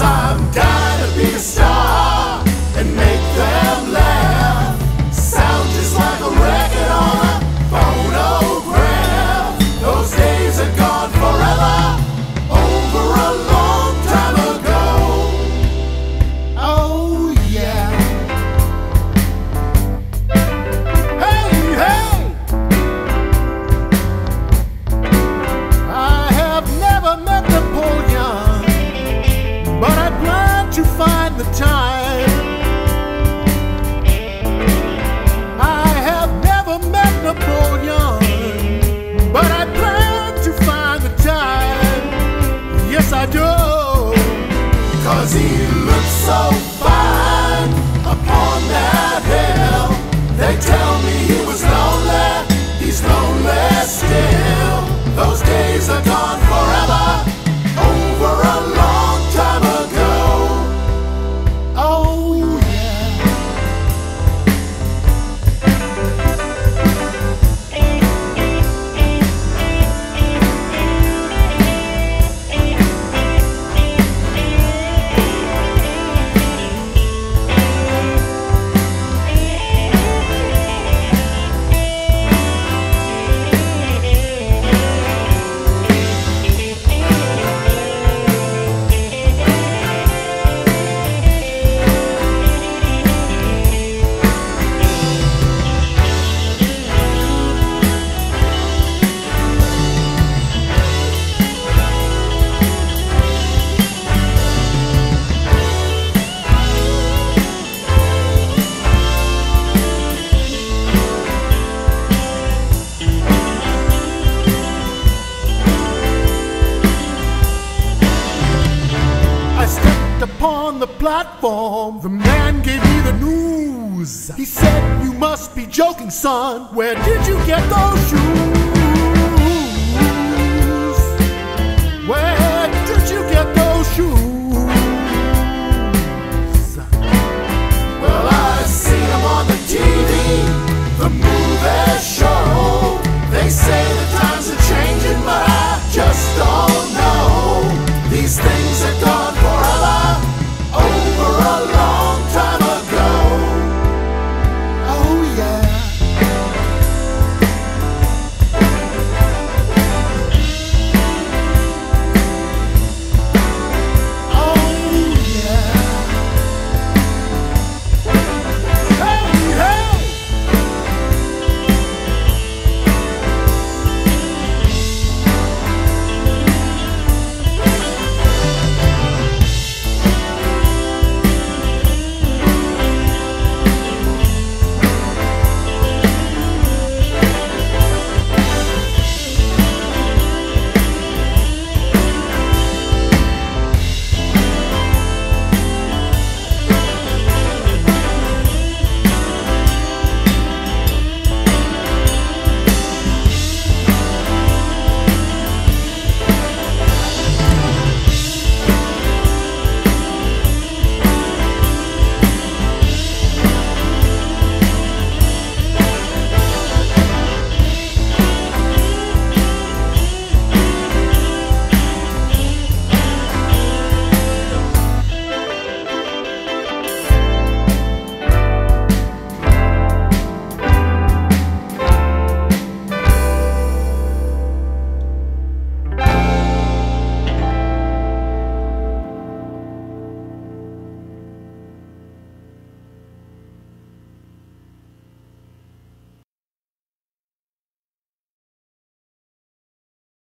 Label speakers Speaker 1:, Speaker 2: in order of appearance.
Speaker 1: I've got to be a star. soul. the platform, the man gave me the news. He said, You must be joking, son. Where did you get those shoes?